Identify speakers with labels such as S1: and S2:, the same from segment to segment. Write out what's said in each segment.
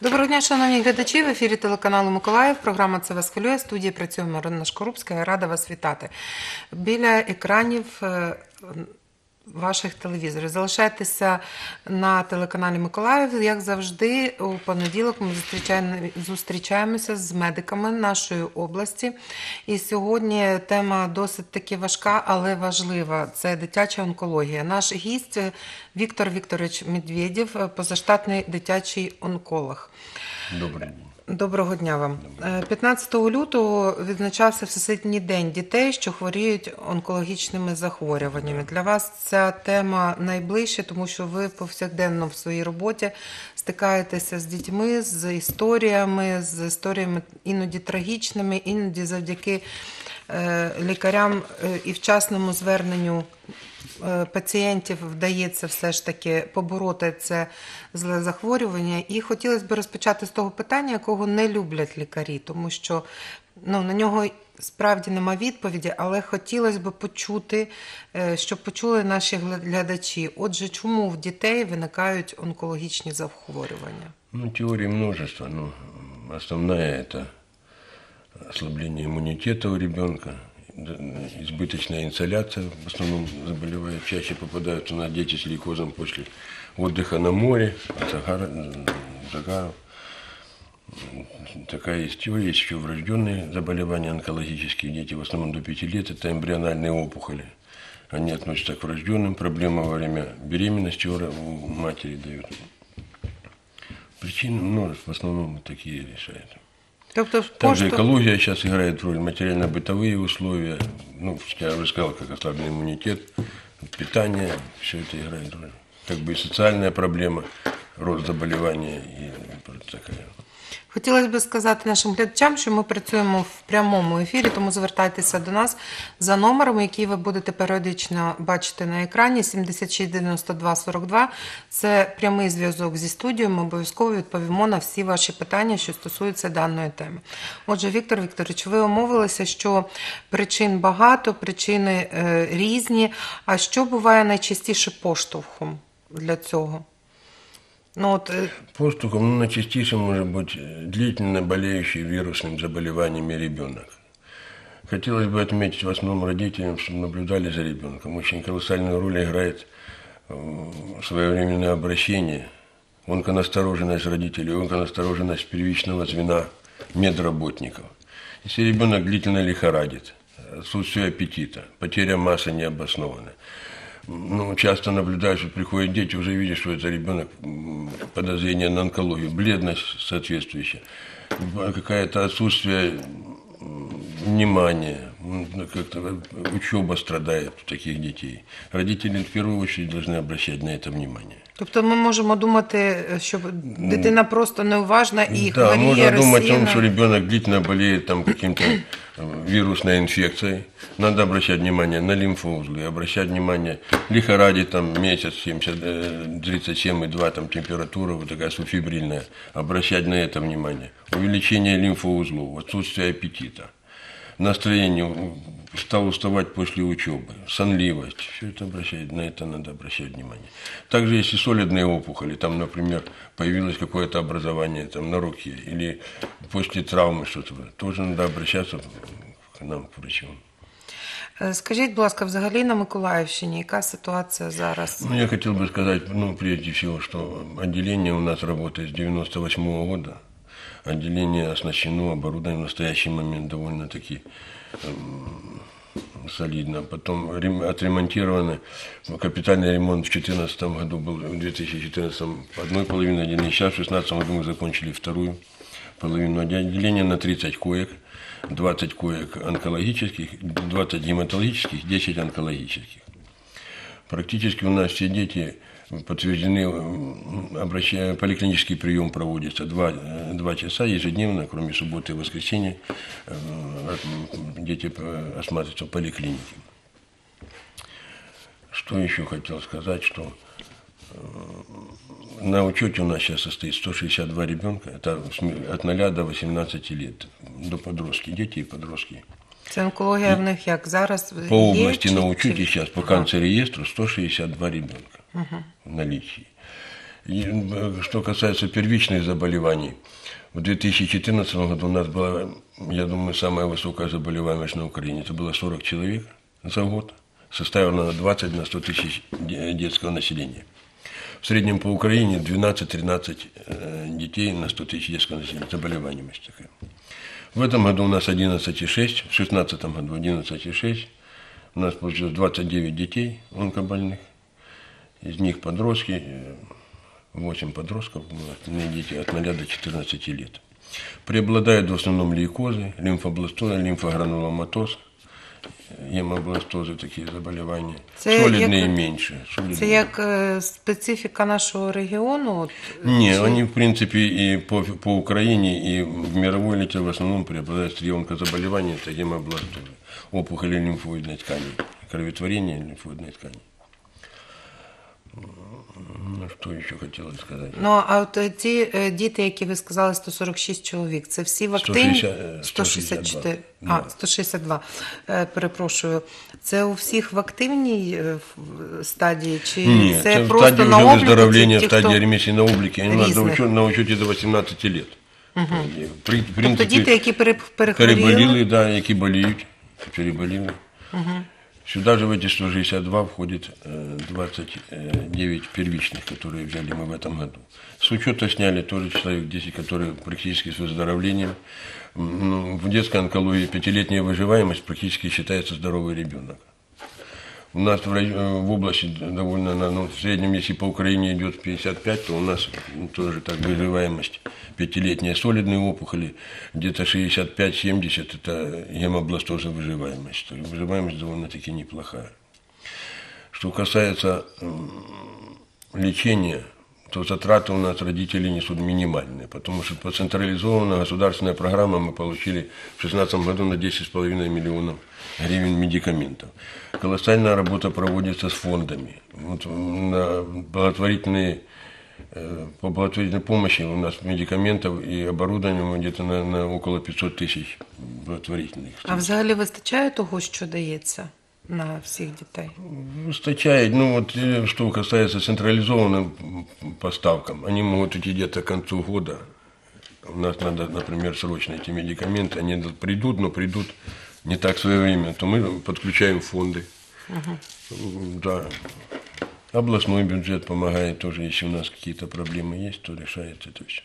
S1: Доброго дня, шановні глядачі. В ефірі телеканалу Миколаїв. Програма це вас хвилює. В Студії працює Марина Шкорубська. Я рада вас вітати. Біля екранів е, Ваших телевізорів. Залишайтеся на телеканалі Миколаїв. Як завжди, у понеділок ми зустрічаємо- зустрічаємося з медиками нашої області. І сьогодні тема досить таки важка, але важлива. Це дитяча онкологія. Наш гість Віктор Вікторович Медведєв, позаштатний дитячий онколог.
S2: Добрый день.
S1: Доброго дня вам. Е, 15 лютого відзначався Всесвітній день дітей, що хворіють онкологічними захворюваннями. Для вас ця тема найближча, тому що ви повсякденно в своїй роботі стикаєтеся з дітьми, з історіями, з історіями іноді трагічними, іноді завдяки е, лікарям е, і вчасному зверненню е, пацієнтів вдається все ж таки побороти це зле захворювання. І хотілося б розпочати з того питання, якого не люблять лікарі, тому що ну, на нього справді нема відповіді, але хотілося б почути, е, щоб почули наші глядачі. Отже, чому в дітей виникають онкологічні захворювання?
S2: Ну, теорий множество, но основная это ослабление иммунитета у ребенка, избыточная инсоляция, в основном заболевают, чаще попадаются на дети с лейкозом после отдыха на море, загара, загаров. Такая есть теория, есть еще врожденные заболевания онкологические. Дети в основном до 5 лет это эмбриональные опухоли. Они относятся к врожденным. Проблема во время беременности у матери дают. Причины множество, в основном такие решают.
S1: Тобто,
S2: Также
S1: поштовх-
S2: экология сейчас играет роль, материально-бытовые условия. Ну, я уже сказал, как ослабленный иммунитет, питание, все это играет роль. Как бы и социальная проблема, рост заболевания и такая.
S1: Хотілося б сказати нашим глядачам, що ми працюємо в прямому ефірі, тому звертайтеся до нас за номером, який ви будете періодично бачити на екрані 76 92 42. Це прямий зв'язок зі студією. Ми обов'язково відповімо на всі ваші питання, що стосуються даної теми. Отже, Віктор Вікторович, ви умовилися, що причин багато, причини е, різні. А що буває найчастіше поштовхом для цього? Ну, от, е,
S2: Поступом, ну, найчастейше может быть э, длительно болеющий вирусным заболеваниями ребенок. Хотелось бы отметить в основном родителям, чтобы наблюдали за ребенком. Очень колоссальную роль играет э, своевременное обращение, онконастороженность родителей, онконастороженность первичного звена медработников. Если ребенок длительно лихорадит, отсутствие аппетита, потеря массы необоснованная, ну, часто наблюдаю, что приходят дети, уже видишь, что это ребенок подозрение на онкологию, бледность соответствующая, какое-то отсутствие внимания, как-то учеба страдает у таких детей. Родители в первую очередь должны обращать на это внимание.
S1: Тобто ми можемо думати, що дитина просто неуважна і
S2: да,
S1: хворіє
S2: можно думать о том,
S1: розсіяна.
S2: что ребенок длительно болеет там каким-то э, вирусной инфекцией. Надо обращать внимание на лимфоузлы, обращать внимание, лихорадит там месяц, 70, э, 37,2 там температура, вот такая суфибрильная. Обращать на это внимание. Увеличение лимфоузлов, отсутствие аппетита. Настроение, м, стал уставать после учебы, сонливость, все это обращать, на это надо обращать внимание. Также если солидные опухоли, там, например, появилось какое-то образование там, на руке или после травмы что-то, тоже надо обращаться к нам, к врачам.
S1: Е, Скажіть, будь ласка, взагалі на Миколаївщині, яка ситуація зараз?
S2: Ну, я хотел бы сказать, ну, прежде всего, что отделение у нас работает с 98 года. Отделение оснащено, оборудовано в настоящий момент довольно-таки эм, солидно. Потом рем- отремонтированы. Капитальный ремонт в 2014 году был, в 2014 одной половины отделения. Сейчас в 2016 году мы закончили вторую половину отделения на 30 коек. 20 коек онкологических, 20 гематологических, 10 онкологических. Практически у нас все дети подтверждены, м, обращая, поликлинический прием проводится два, э, два часа ежедневно, кроме субботы и воскресенья, э, дети э, осматриваются в поликлинике. Что еще хотел сказать, что э, на учете у нас сейчас состоит 162 ребенка, это от 0 до 18 лет, до подростки, дети и подростки.
S1: Це онкологія в них як зараз
S2: По
S1: є,
S2: области
S1: чи-
S2: на учете сейчас, по
S1: Ага.
S2: канцереестру 162 ребенка в наличии. И, э, Что касается первичных заболеваний, в 2014 году у нас была, я думаю, самая высокая заболеваемость на Украине. Это было 40 человек за год. Составила она 20 на 100 тысяч де- детского населения. В среднем по Украине 12-13 э, детей на 100 тысяч детского населения. Заболеваемость такая. В этом году у нас 11,6, в 2016 году 11,6. У нас получилось 29 детей онкобольных. Из них подростки, э, 8 подростков, ну, остальные дети от 0 до 14 лет. Преобладают в основном лейкозы, лимфобластозы, лимфогрануломатоз, гемобластозы, такие заболевания.
S1: Це
S2: Солидные
S1: як-
S2: меньше. солидные.
S1: Це як е, специфіка нашого регіону? От,
S2: Не,
S1: чи-
S2: они, в принципе, и по, по Украине, и в мировой лите в основном преобладают три онкозаболевания, это гемобластозы, опухоли лимфоидной ткани, кроветворение лимфоидной ткани. Ну, що ще хотілося сказати?
S1: Ну, а от ті діти, які ви сказали, 146 чоловік, це всі в активі?
S2: 160,
S1: 164. А, 162. Е, перепрошую. Це у всіх в активній е, стадії? Чи
S2: Ні,
S1: це,
S2: це
S1: просто стадії
S2: вже
S1: обліку,
S2: выздоровления, стадії
S1: хто...
S2: ремісії на обліки Вони нас на учеті до 18 років. Угу. При,
S1: тобто діти, які перехворіли?
S2: Переболіли, да, які боліють, переболіли. Угу. Сюда же в эти 162 входит э, 29 первичных, которые взяли мы в этом году. С учета сняли тоже человек 10, которые практически с выздоровлением. Ну, В детской онкологии пятилетняя выживаемость практически считается здоровый ребенок. У нас в, э, в области довольно, ну, в среднем, если по Украине идет 55, то у нас ну, тоже так выживаемость пятилетняя солидные опухоли, где-то 65-70 это гемобластоза выживаемость. Выживаемость довольно-таки неплохая. Что касается лечения, то затраты у нас родители несут минимальные, потому что по централизованной государственной программе мы получили в 2016 году на 10,5 миллионов гривен медикаментов. Колоссальная работа проводится с фондами. Вот на благотворительные э, по благотворительной помощи у нас медикаментов и оборудования мы где-то на, на около 500 тысяч благотворительных.
S1: А взагалі вистачає того, що дається на всіх дітей?
S2: Выстачает, ну вот э, что касается централизованным поставкам, они могут идти где-то к концу года. У нас надо, например, срочно эти медикаменты, они д- придут, но придут не так своевременно, то мы подключаем фонды. М, Да. Областной бюджет помогает тоже, если у нас какие-то проблемы есть, то решается это все.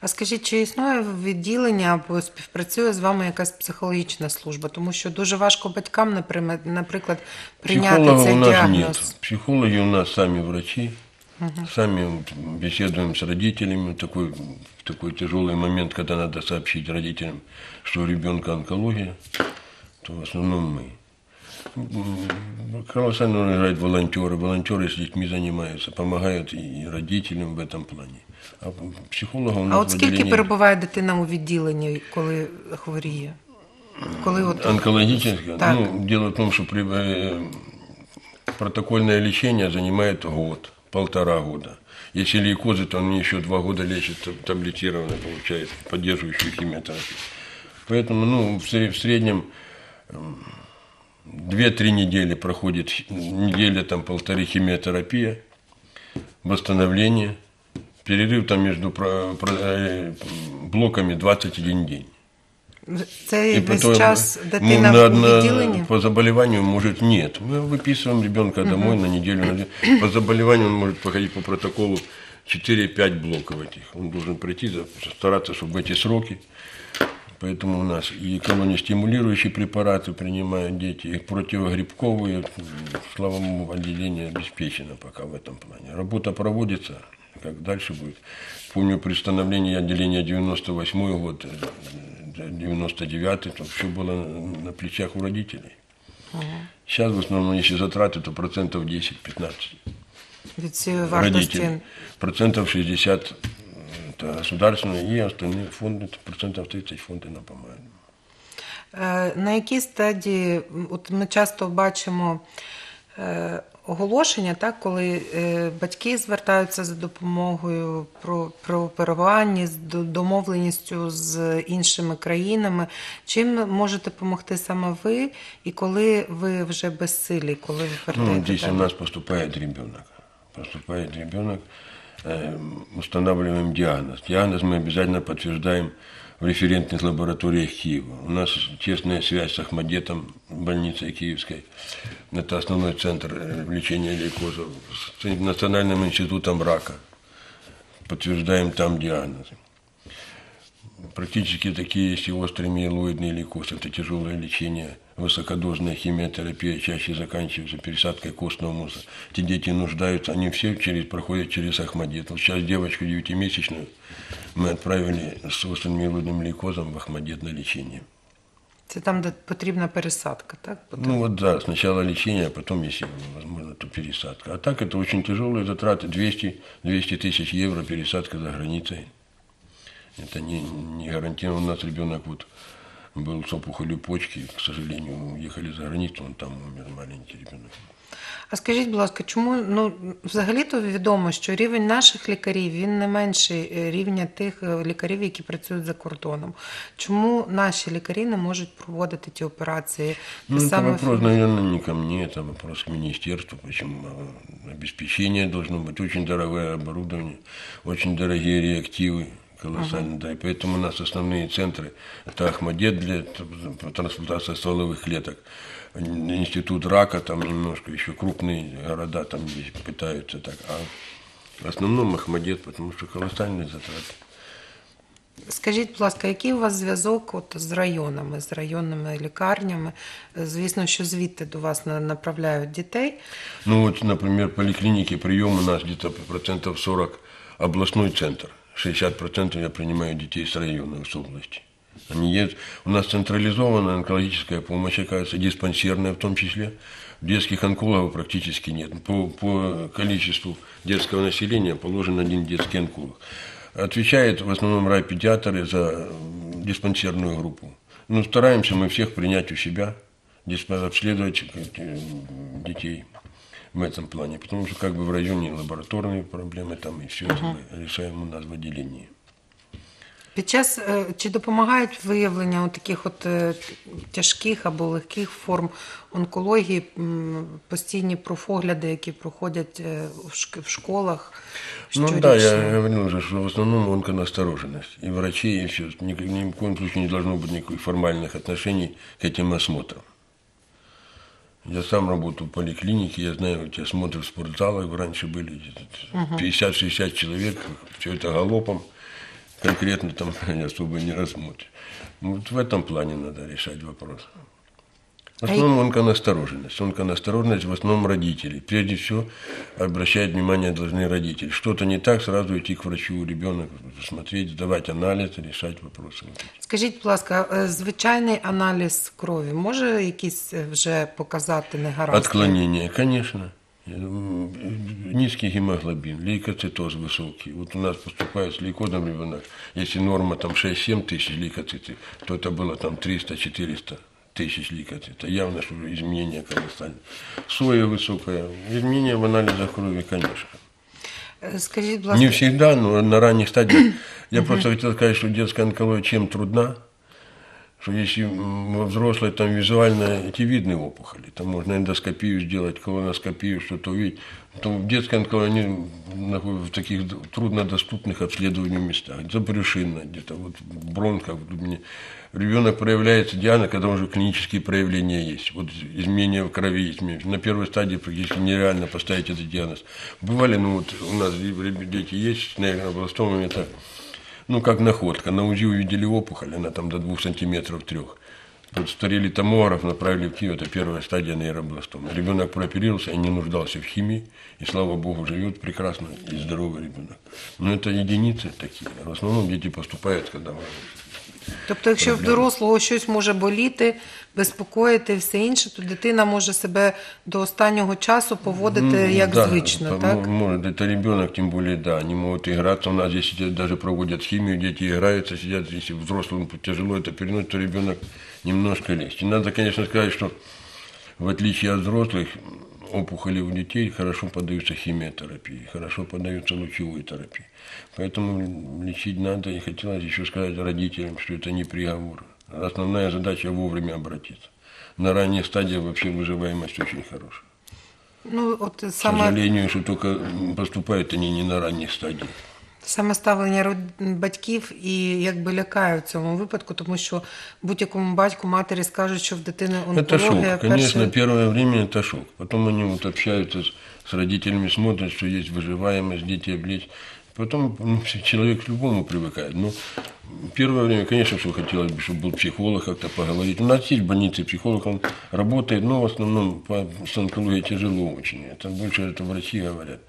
S1: А скажіть, чи існує в відділенні або співпрацює з вами якась психологічна служба? Тому що дуже важко батькам, наприклад, наприклад прийняти
S2: Психолога
S1: цей
S2: у нас
S1: діагноз.
S2: нет. Психологи у нас сами врачи. Сами вот беседуем с родителями. Такой, в такой тяжелый момент, когда надо сообщить родителям, что у ребенка онкология, то в основном мы. М, Колоссально играют волонтеры. Волонтеры с детьми занимаются, помогают и родителям в этом плане. А психолога у нас
S1: А от
S2: в
S1: скільки
S2: отделении-
S1: перебуває дитина у відділенні, коли хворіє? Коли от
S2: Онкологическое?
S1: Так.
S2: Ну, дело в том, что при, э, протокольное лечение занимает год, Полтора года. Если лейкозы, то они еще два года лечат таб- таблетированно, получает, поддерживающую химиотерапию. Поэтому, ну, в сре- в среднем м, 2-3 недели проходит, неделя, там, полторы химиотерапия, восстановление, перерыв там между э, блоками 21 день.
S1: цей
S2: И
S1: весь
S2: потом,
S1: час
S2: ну,
S1: дитина
S2: на-
S1: в
S2: на-
S1: відділенні?
S2: по заболеванию может нет. Мы выписываем ребенка домой на неделю. на две. По заболеванию он может походить по протоколу 4-5 блоков этих. Он должен прийти, за- стараться, чтобы в эти сроки. Поэтому у нас и колониостимулирующие препараты принимают дети, и противогрибковые, м, слава богу, отделение обеспечено пока в этом плане. Работа проводится, как дальше будет. Помню, при становлении отделения 98 год, э, 99 то все было на- на плечах у родителей. Сейчас в основном, если затраты, то процентов 10-15
S1: Від цієї вартості?
S2: родителей. Процентов 60 это государственные, и остальные фонды, процентов 30 фонды нам помогают.
S1: Е, На якій стадії, м, от ми часто бачимо е, оголошення, так, коли е, батьки звертаються за допомогою про, про оперування, з домовленістю з іншими країнами. Чим можете допомогти саме ви, і коли ви вже безсилі, коли ви
S2: Ну,
S1: передаєте?
S2: здесь у
S1: дані?
S2: нас поступает ребенок. Поступает ребенок. э, устанавливаем диагноз. Диагноз мы обязательно подтверждаем в референтных лабораториях Киева. У нас тесная связь с Ахмадетом, больницей Киевской. Это основной центр э, лечения лейкозов. С Национальным институтом рака. Подтверждаем там диагнозы. Практически такие есть и острый миелоидный лейкоз. Это тяжелое лечение, высокодозная химиотерапия чаще заканчивается пересадкой костного мозга. Эти дети нуждаются, они все через, проходят через Ахмадет. Вот сейчас девочку девятимесячную мы отправили с острым миелоидным лейкозом в Ахмадет на лечение.
S1: Це там, де потрібна пересадка, так?
S2: Ну вот да, сначала лечение, а потом, если возможно, то пересадка. А так это очень тяжелые затраты, 200, 200 тысяч евро пересадка за границей. Это не, не гарантированно. У нас ребенок вот был с опухолью почки, к сожалению, уехали за границу, он там умер, маленький ребенок.
S1: А скажіть, будь ласка, чому ну взагалі-то відомо, що рівень наших лікарів він не менший е, рівня тих е, лікарів, які працюють за кордоном? Чому наші лікарі не можуть проводити ті операції
S2: Ну, это
S1: саме
S2: вопрос, наверное, не ко мне, это вопрос к министерству. Почему а, обеспечение должно быть очень дорогое оборудование, очень дорогие реактивы, колоссально, да, и поэтому у нас основные центры это Ахмадет для т- трансплантации стволовых клеток, институт рака, там немножко еще крупные города там есть, пытаются так, а в основном Ахмадет, потому что колоссальные затраты.
S1: Скажіть, будь ласка, який у вас зв'язок от з районами, з районними лікарнями? Е, Звісно, що звідти до вас на- направляють дітей.
S2: Ну вот, например, поликлиники прием у нас где-то процентов 40 областной центр. 60 процентов я принимаю детей с района, с области. Они едут. У нас централизованная онкологическая помощь, оказывается, диспансерная в том числе. Детских онкологов практически нет. По, по количеству детского населения положен один детский онколог. Отвечает в основном райпедиатры за диспансерную группу. Ну, стараемся мы всех принять у себя, обследовать э, детей в этом плане, потому что как бы в районе лабораторные проблемы там и все это мы решаем у нас в отделении.
S1: Під час е, чи допомагають виявлення от таких от е, тяжких або легких форм онкології м, постійні профогляди, які проходять е, в шк- в школах?
S2: Ну
S1: щорічно?
S2: да, я говорил уже, что в основном онконастороженность. И врачей, и все. Ни, ни в коем случае не должно быть никаких формальных отношений к этим осмотрам. Я сам работаю в поликлинике, я знаю, эти осмотры в спортзалах раньше были, 50-60 человек, все это галопом, конкретно там особо не рассмотришь. Ну, Вот в этом плане надо решать вопрос. В основном онконастороженность. Онконастороженность в основном родителей. Прежде всего обращать внимание должны родители. Что-то не так, сразу идти к врачу, ребенок, смотреть, сдавать анализ, решать вопросы. вот эти.
S1: Скажіть, будь ласка, е, звичайний аналіз крові може якийсь е, вже показати негаразд?
S2: Отклонение, конечно. М, Низкий гемоглобин, лейкоцитоз высокий. Вот у нас поступает с лейкозом ребенок. Если норма там 6-7 тысяч лейкоциты, то это было там 300-400 тысяч лейкоцитов. Явно, что изменение колоссальное. Соя высокая. Изменения в анализах крови, конечно.
S1: Е, Скажіть, будь ласка,
S2: Не всегда, но на ранних стадиях. Я просто хотел сказать, что детская онкология чем трудна, что если во взрослой там визуально эти видны опухоли, там можно эндоскопию сделать, колоноскопию, что-то увидеть, то в детской онкологии находятся в таких труднодоступных обследованию местах, забрюшинно, где-то вот в бронхах, в глубине. Ребенок проявляется диана, когда уже клинические проявления есть. Вот изменения в крови, изменения. На первой стадии практически нереально поставить этот диагноз. Бывали, ну вот у нас дети есть с нейробластомами, это ну, как находка. На УЗИ увидели опухоль, она там до двух сантиметров трех. Подсмотрели томограф, направили в Киев, это первая стадия нейробластома. Ребенок прооперировался и не нуждался в химии, и слава богу, живет прекрасно и здоровый ребенок. Но это единицы такие. В основном дети поступают, когда
S1: тобто, якщо в дорослого щось може боліти, безпокоїти і все інше, то дитина може себе до останнього часу поводити як
S2: Ну, да,
S1: звично,
S2: по-
S1: так?
S2: Может, это ребенок, тем более, да, они могут играться. У нас здесь сидят, даже проводят химию, дети играются, сидят, если взрослым тяжело это переносить, то ребенок немножко легче. Надо, конечно, сказать, что в отличие от взрослых, опухоли у детей хорошо поддаются химиотерапии, хорошо поддаются лучевой терапии. Поэтому лечить надо. И хотелось еще сказать родителям, что это не приговор. Основная задача вовремя обратиться. На ранних стадиях вообще выживаемость очень хорошая.
S1: Ну, от
S2: К
S1: саме,
S2: сожалению, что только поступают они не на ранней стадии.
S1: саме ставлення род- батьків і якби лякає в цьому випадку, тому що будь-якому батьку матері скажуть, що в дитини
S2: Это
S1: онкологія.
S2: шок. Конечно,
S1: перший-
S2: первое время это шок. Потом они вот общаются с, с родителями, смотрят, что есть выживаемость, дети облечь. Потом ну, человек к любому привыкает. Но первое время, конечно, что хотелось бы, чтобы был психолог, как-то поговорить. У нас есть больнице психолог, он работает, но в основном по, с тяжело очень. Это больше это врачи говорят.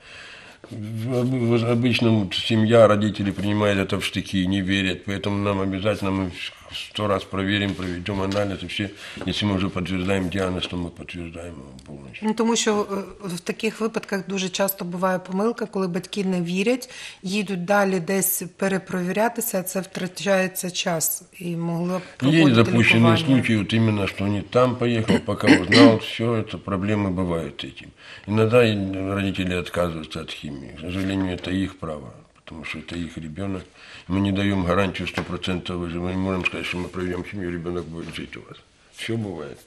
S2: Обычно семья, родители принимают это в штыки, не верят, поэтому нам обязательно мы сто раз проверим, проведем анализ, и все, если мы уже подтверждаем диагноз, то мы подтверждаем его полностью.
S1: Ну, тому що е, в таких випадках дуже часто буває помилка, коли батьки не вірять, їдуть далі десь перепровірятися, а це втрачається час і могло б
S2: Есть
S1: проходити
S2: запущенные
S1: лікування.
S2: случаи, вот именно, что они там поехал, пока узнал, все это проблемы бывают с этим. Иногда и родители отказываются от химии. К сожалению, это их право, потому что это их ребенок. Мы не даем гарантию 100% выживания. Мы не можем сказать, что мы проведем химию, ребенок будет жить у вас. Все бывает.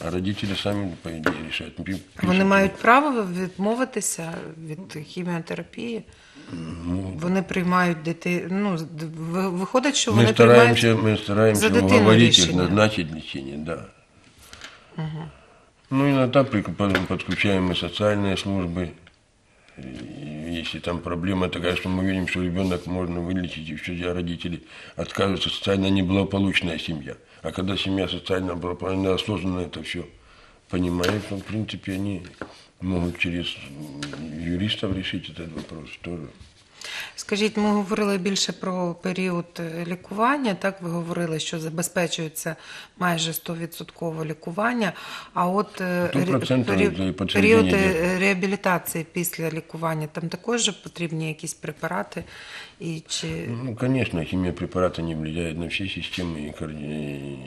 S2: А родители сами, по идее, решают. Пи-
S1: Вони
S2: пишут.
S1: мають право відмовитися від хіміотерапії.
S2: Ну,
S1: Вони приймають дитину. Ну, д- ви- виходить, що
S2: Мы
S1: вони
S2: стараемся,
S1: приймають
S2: мы стараемся
S1: за дитину
S2: уговорить их,
S1: рішення.
S2: назначить лечение, да. Ну, иногда при- под- подключаем мы социальные службы. И если там проблема такая, что мы видим, что ребенок можно вылечить, и все, родители отказываются, социально неблагополучная семья. А когда семья социально благополучная, осознанно это все понимает, то, в принципе, они могут через юристов решить этот вопрос тоже.
S1: Скажіть, ми говорили більше про період е, лікування. Так, ви говорили, що забезпечується майже 100% лікування. А от е, ре-
S2: 100%
S1: період, період е, реабілітації після лікування, там також потрібні якісь препарати. І чи
S2: Ну, конечно, химиопрепараты не влияют на все системы, и, карди-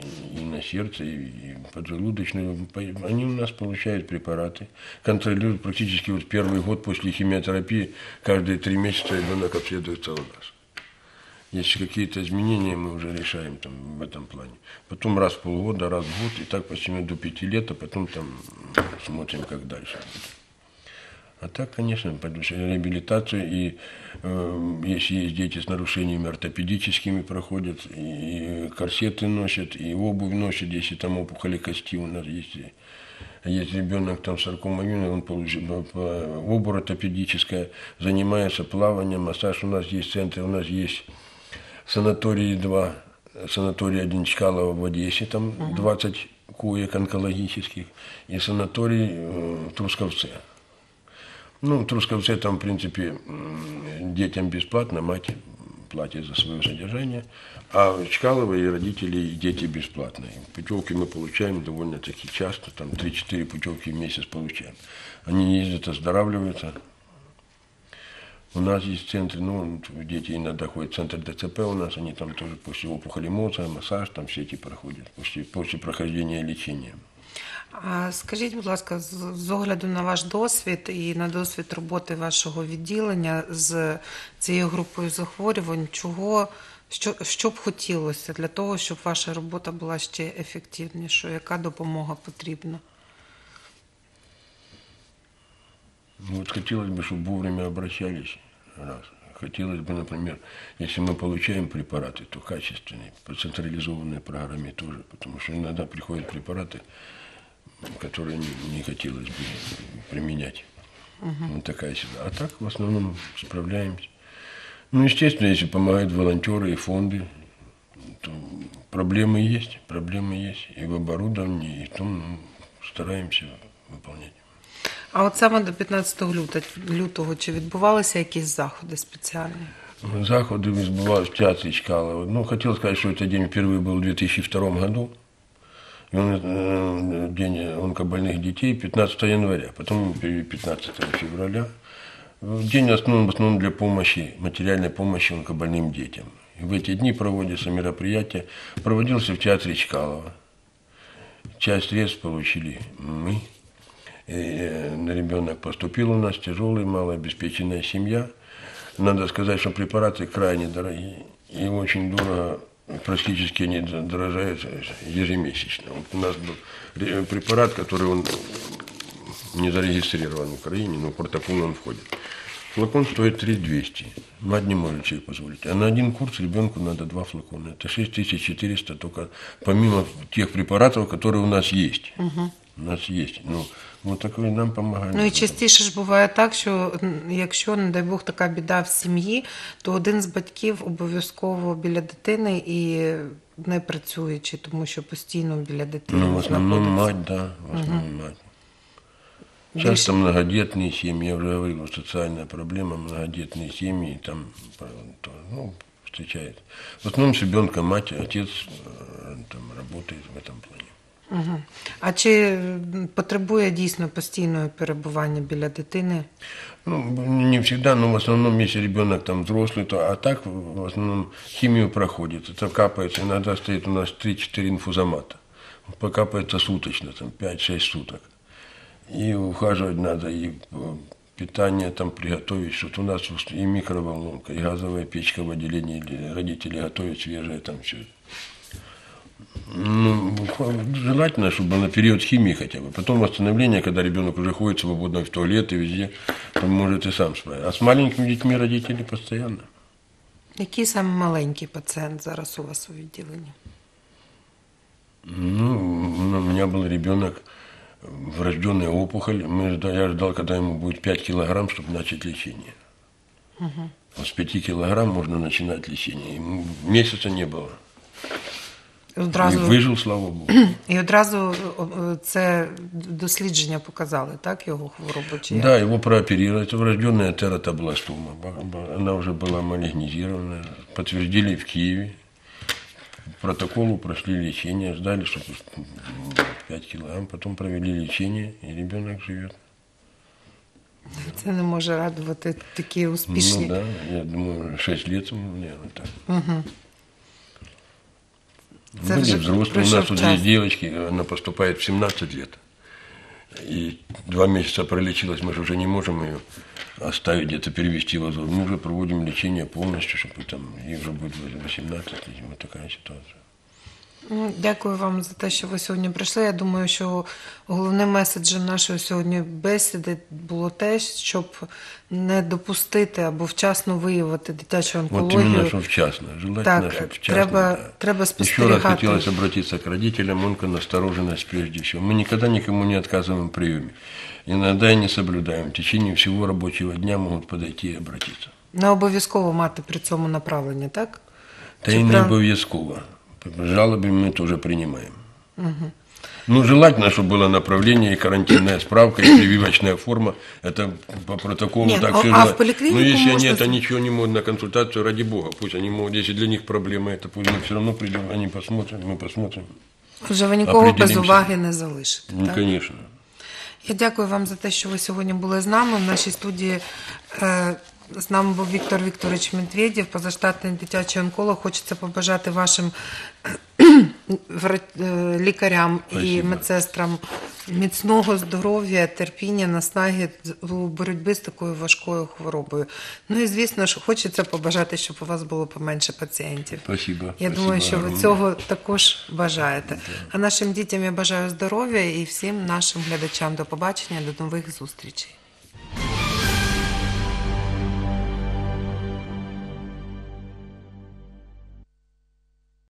S2: и на сердце, и, и поджелудочную. По- Они у нас получают препараты, контролируют практически вот первый год после химиотерапии, каждые три месяца ребенок обследуется у нас. Если какие-то изменения, мы уже решаем там, в этом плане. Потом раз в полгода, раз в год, и так почти до пяти лет, а потом там смотрим, как дальше будет. А так, конечно, под реабилитацию, и э, если есть дети с нарушениями ортопедическими проходят, и корсеты носят, и обувь носят, если там опухоли кости у нас есть. Есть ребенок там с саркомой, он получил по- обувь ортопедическая, занимается плаванием, массаж у нас есть центр, у нас есть санатории 2, санаторий 1 Чкалова в Одессе, там 20 коек онкологических, и санаторий э, в Трусковце. Ну, в Трусковце там, в принципе, детям бесплатно, мать платит за свое содержание, а в Чкалово и родители, и дети бесплатные. Путевки мы получаем довольно-таки часто, там 3-4 путевки в месяц получаем. Они ездят, оздоравливаются. У нас есть центры, ну, дети иногда ходят в центр ДЦП у нас, они там тоже после опухоли мозга, массаж, там все эти проходят, после, после прохождения лечения.
S1: А скажіть, будь ласка, з з огляду на ваш досвід і на досвід роботи вашого відділення з цією групою захворювань, чого що, що б хотілося для того, щоб ваша робота була ще ефективнішою? Яка допомога потрібна?
S2: Ну, вот хотелось бы, чтобы вовремя обращались. Раз. Хотелось бы, например, если мы получаем препараты, то качественные, по централизованной программе тоже, потому что иногда приходят препараты, которые не, не хотелось бы применять. Вот такая ситуация. А так в основном справляемся. Ну, естественно, если помогают волонтеры и фонды, то проблемы есть, проблемы есть и в оборудовании, и в том ну, стараемся выполнять.
S1: А от саме до 15 лютого, лютого чи відбувалися якісь заходи спеціальні?
S2: Заходы сбывалось в театре Чкалова. Ну, хотел сказать, что этот день впервые был в 2002 году. И он, э, день онкобольных детей 15 января, потом 15 февраля. День основан в основном для помощи, материальной помощи онкобольным детям. И в эти дни проводятся мероприятия. Проводился в театре Чкалова. Часть средств получили мы. И, э, ребенок поступил у нас, тяжелый, малообеспеченная семья. Надо сказать, что препараты крайне дорогие и очень дорого, практически они дорожают ежемесячно. Вот у нас был ре- препарат, который он не зарегистрирован в Украине, но в протокол он входит. Флакон стоит 3200. Мать не может себе позволить. А на один курс ребенку надо два флакона. Это 6400 только помимо тех препаратов, которые у нас есть У нас есть. Ну, вот такое нам помогает.
S1: Ну і частіше ж буває так, що м, якщо, не дай Бог, така біда в сім'ї, то один з батьків обов'язково біля дитини і не працюючи, тому що постійно біля дитини
S2: Ну, в основном
S1: знаходиться.
S2: мать, да, в основном мать. Часто многодетные семьи, я уже говорил, социальная проблема, многодетные семьи, там, то, ну, встречает. В основном с ребенком мать, отец э, там работает в этом плане.
S1: Мгм. А чи м, потребує дійсно постійного перебування біля дитини?
S2: Ну, не всегда, но в основном, если ребенок там взрослый, то а так в основном химию проходит. Это капается, иногда стоит у нас 3-4 инфузомата. Покапается суточно, там 5-6 суток. И ухаживать надо, и э, питание там приготовить, что-то у нас и микроволновка, и газовая печка в отделении, или родители готовят свежее там все. Ну, желательно, чтобы на период химии хотя бы. Потом восстановление, когда ребенок уже ходит свободно в туалет и везде, он может и сам справиться. А с маленькими детьми родители постоянно.
S1: Який саме маленький пацієнт зараз у вас у відділенні?
S2: Ну, у меня был ребенок, врожденная опухоль. Мы жда- я ждал, когда ему будет 5 килограмм, чтобы начать лечение. Вот с 5 килограмм можно начинать лечение. Ему месяца не было.
S1: І Одразу,
S2: И выжил, слава Богу.
S1: і одразу о, о, це дослідження показали, так, його хворобу? Чи як?
S2: Да, его прооперировали. Это врожденная тератобластома. Б- б- Она уже была малигнизирована. Подтвердили в Киеве. По протоколу прошли лечение, ждали, чтобы 5 килограмм. Потом провели лечение, и ребенок живет.
S1: Це не може радувати такі успішні.
S2: Ну да, я думаю, 6 лет, наверное, так.
S1: Это
S2: Были
S1: уже
S2: взрослые. У нас вот есть девочки, она поступает в 17 лет. И два месяца пролечилась, мы же уже не можем ее оставить где-то, перевести в Азов. Мы уже проводим лечение полностью, чтобы там, ей уже будет 18, и вот такая ситуация.
S1: Ну, Дякую вам за те, що ви сьогодні прийшли. Я думаю, що головним меседжем нашої сьогодні бесіди було те, щоб не допустити або вчасно виявити дитячу
S2: Вот
S1: онкологію.
S2: именно, что вчасно. Желательно,
S1: Так,
S2: чтобы вчасно.
S1: треба-
S2: да.
S1: треба
S2: Еще раз
S1: спостерігати.
S2: хотелось обратиться к родителям, онконастороженность прежде всего. Мы никогда никому не отказываем в приеме. Иногда и не соблюдаем. В течение всего рабочего дня могут подойти и обратиться.
S1: Не обов'язково мати при цьому направлення, так?
S2: Да
S1: Чи
S2: и не
S1: прям-
S2: обов'язково. Жалобы мы тоже принимаем. Ну, желательно, чтобы было направление, и карантинная справка, и прививочная форма. Это по протоколу
S1: Не,
S2: так
S1: ну,
S2: все
S1: а
S2: желательно.
S1: в поликлинику
S2: Но если
S1: можно
S2: они это
S1: с-
S2: ничего не могут на консультацию, ради бога, пусть они могут, если для них проблема, это пусть мы все равно придем, они посмотрят, мы посмотрим.
S1: Вже ви нікого без
S2: Определимося.
S1: уваги не залишите.
S2: Ну,
S1: так?
S2: конечно.
S1: Я дякую вам за те, що ви сьогодні були з нами. В нашій студії е, З нами був Віктор Вікторович Медведєв, позаштатний дитячий онколог. Хочеться побажати вашим е, лікарям і медсестрам міцного здоров'я, терпіння, наснаги у боротьбі з такою важкою хворобою. Ну і звісно ж, хочеться побажати, щоб у вас було поменше пацієнтів.
S2: Спасибо.
S1: Я
S2: Спасибо
S1: думаю, що ви цього також бажаєте. А нашим дітям я бажаю здоров'я і всім нашим глядачам до побачення, до нових зустрічей.